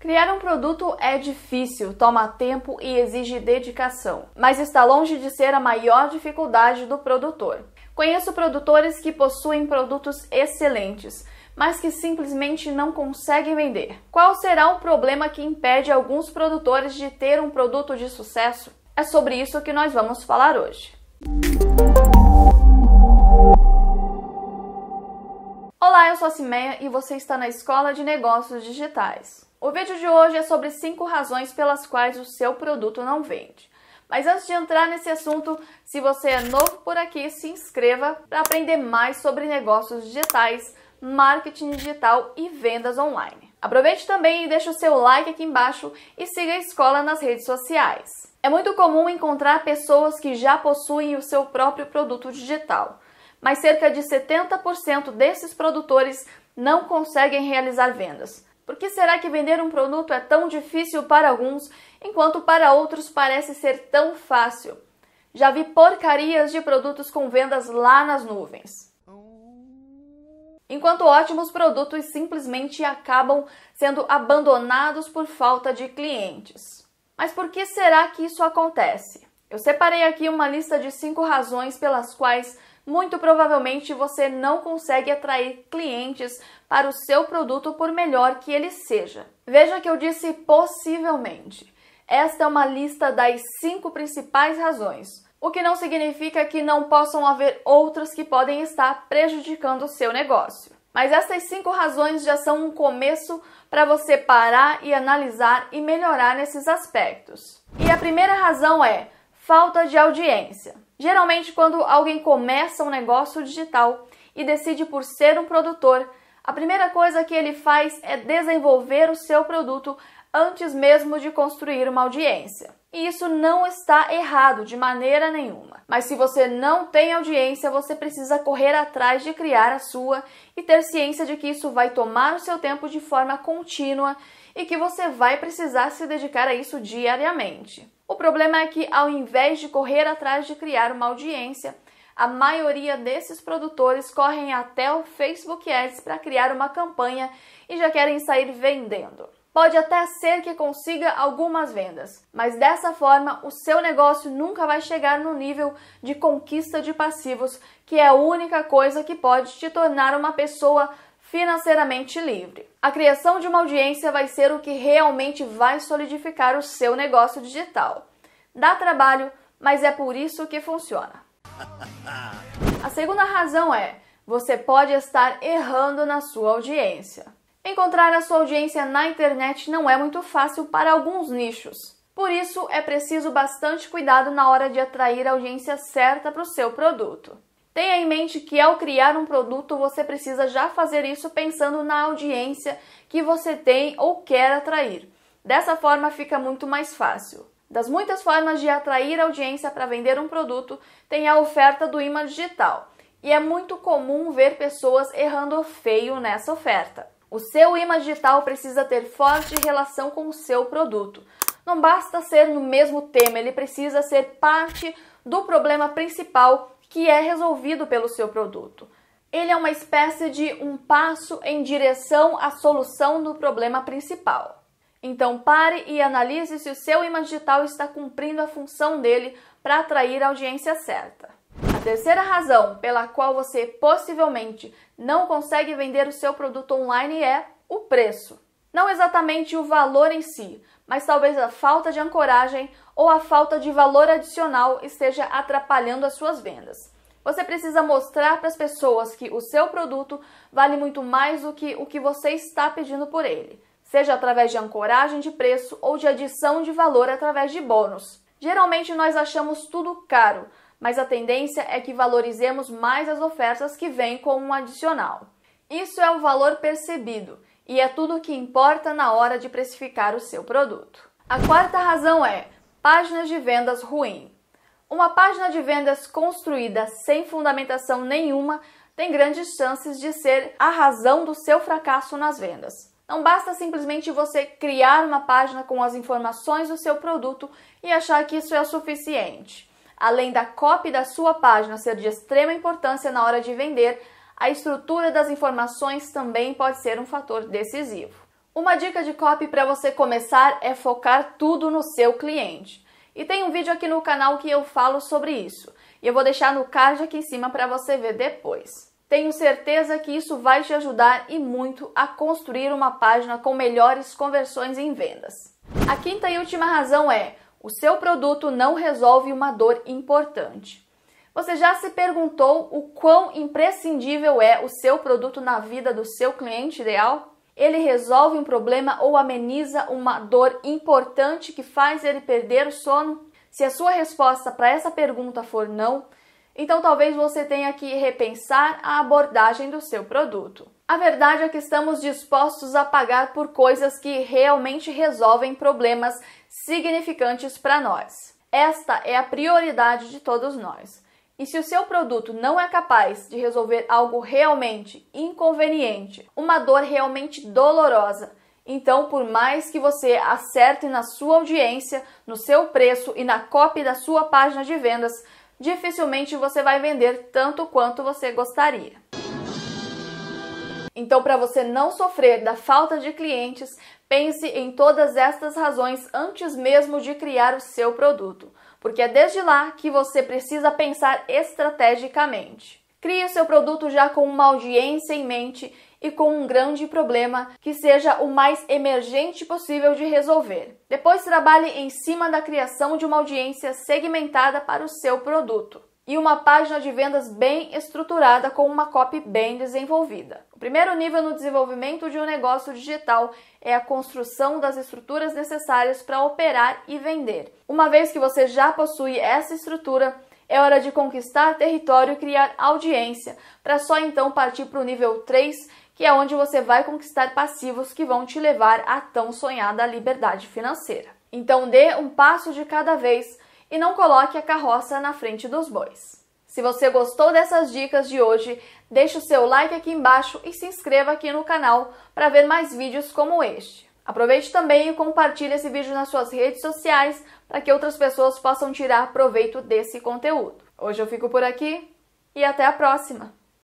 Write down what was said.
Criar um produto é difícil, toma tempo e exige dedicação, mas está longe de ser a maior dificuldade do produtor. Conheço produtores que possuem produtos excelentes, mas que simplesmente não conseguem vender. Qual será o problema que impede alguns produtores de ter um produto de sucesso? É sobre isso que nós vamos falar hoje. Olá, eu sou a Cimeia e você está na Escola de Negócios Digitais. O vídeo de hoje é sobre 5 razões pelas quais o seu produto não vende. Mas antes de entrar nesse assunto, se você é novo por aqui, se inscreva para aprender mais sobre negócios digitais, marketing digital e vendas online. Aproveite também e deixe o seu like aqui embaixo e siga a escola nas redes sociais. É muito comum encontrar pessoas que já possuem o seu próprio produto digital, mas cerca de 70% desses produtores não conseguem realizar vendas por que será que vender um produto é tão difícil para alguns, enquanto para outros parece ser tão fácil? Já vi porcarias de produtos com vendas lá nas nuvens. Enquanto ótimos produtos simplesmente acabam sendo abandonados por falta de clientes. Mas por que será que isso acontece? Eu separei aqui uma lista de cinco razões pelas quais muito provavelmente você não consegue atrair clientes para o seu produto por melhor que ele seja. Veja que eu disse possivelmente. Esta é uma lista das cinco principais razões, o que não significa que não possam haver outras que podem estar prejudicando o seu negócio. Mas essas cinco razões já são um começo para você parar e analisar e melhorar nesses aspectos. E a primeira razão é falta de audiência. Geralmente, quando alguém começa um negócio digital e decide por ser um produtor, a primeira coisa que ele faz é desenvolver o seu produto antes mesmo de construir uma audiência. E isso não está errado de maneira nenhuma. Mas se você não tem audiência, você precisa correr atrás de criar a sua e ter ciência de que isso vai tomar o seu tempo de forma contínua e que você vai precisar se dedicar a isso diariamente. O problema é que, ao invés de correr atrás de criar uma audiência, a maioria desses produtores correm até o Facebook Ads para criar uma campanha e já querem sair vendendo. Pode até ser que consiga algumas vendas, mas dessa forma o seu negócio nunca vai chegar no nível de conquista de passivos, que é a única coisa que pode te tornar uma pessoa financeiramente livre. A criação de uma audiência vai ser o que realmente vai solidificar o seu negócio digital. Dá trabalho, mas é por isso que funciona. A segunda razão é: você pode estar errando na sua audiência. Encontrar a sua audiência na internet não é muito fácil para alguns nichos. Por isso, é preciso bastante cuidado na hora de atrair a audiência certa para o seu produto. Tenha em mente que ao criar um produto você precisa já fazer isso pensando na audiência que você tem ou quer atrair. Dessa forma fica muito mais fácil. Das muitas formas de atrair audiência para vender um produto, tem a oferta do imã digital. E é muito comum ver pessoas errando feio nessa oferta. O seu imã digital precisa ter forte relação com o seu produto. Não basta ser no mesmo tema, ele precisa ser parte do problema principal que é resolvido pelo seu produto. Ele é uma espécie de um passo em direção à solução do problema principal. Então pare e analise se o seu imã digital está cumprindo a função dele para atrair a audiência certa. A terceira razão pela qual você possivelmente não consegue vender o seu produto online é o preço. Não exatamente o valor em si, mas talvez a falta de ancoragem ou a falta de valor adicional esteja atrapalhando as suas vendas. Você precisa mostrar para as pessoas que o seu produto vale muito mais do que o que você está pedindo por ele, seja através de ancoragem de preço ou de adição de valor através de bônus. Geralmente nós achamos tudo caro, mas a tendência é que valorizemos mais as ofertas que vêm com um adicional. Isso é o valor percebido e é tudo o que importa na hora de precificar o seu produto. A quarta razão é páginas de vendas ruim. Uma página de vendas construída sem fundamentação nenhuma tem grandes chances de ser a razão do seu fracasso nas vendas. Não basta simplesmente você criar uma página com as informações do seu produto e achar que isso é o suficiente. Além da copy da sua página ser de extrema importância na hora de vender, a estrutura das informações também pode ser um fator decisivo. Uma dica de copy para você começar é focar tudo no seu cliente. E tem um vídeo aqui no canal que eu falo sobre isso. E eu vou deixar no card aqui em cima para você ver depois. Tenho certeza que isso vai te ajudar e muito a construir uma página com melhores conversões em vendas. A quinta e última razão é: o seu produto não resolve uma dor importante. Você já se perguntou o quão imprescindível é o seu produto na vida do seu cliente ideal? Ele resolve um problema ou ameniza uma dor importante que faz ele perder o sono? Se a sua resposta para essa pergunta for não, então talvez você tenha que repensar a abordagem do seu produto. A verdade é que estamos dispostos a pagar por coisas que realmente resolvem problemas significantes para nós. Esta é a prioridade de todos nós. E se o seu produto não é capaz de resolver algo realmente inconveniente, uma dor realmente dolorosa, então por mais que você acerte na sua audiência, no seu preço e na cópia da sua página de vendas, dificilmente você vai vender tanto quanto você gostaria. Então, para você não sofrer da falta de clientes, pense em todas estas razões antes mesmo de criar o seu produto porque é desde lá que você precisa pensar estrategicamente. Crie o seu produto já com uma audiência em mente e com um grande problema que seja o mais emergente possível de resolver. Depois trabalhe em cima da criação de uma audiência segmentada para o seu produto e uma página de vendas bem estruturada com uma copy bem desenvolvida. O primeiro nível no desenvolvimento de um negócio digital é a construção das estruturas necessárias para operar e vender. Uma vez que você já possui essa estrutura, é hora de conquistar território e criar audiência, para só então partir para o nível 3, que é onde você vai conquistar passivos que vão te levar à tão sonhada liberdade financeira. Então dê um passo de cada vez e não coloque a carroça na frente dos bois. Se você gostou dessas dicas de hoje, deixe o seu like aqui embaixo e se inscreva aqui no canal para ver mais vídeos como este. Aproveite também e compartilhe esse vídeo nas suas redes sociais para que outras pessoas possam tirar proveito desse conteúdo. Hoje eu fico por aqui e até a próxima!